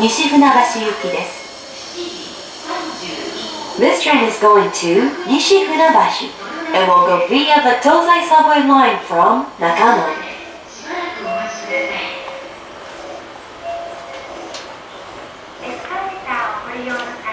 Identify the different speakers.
Speaker 1: 西船橋行きです This train is going to Nishifunabashi and will go via the Tozai subway line from Nakano.
Speaker 2: エスカ